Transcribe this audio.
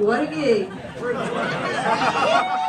What a gig.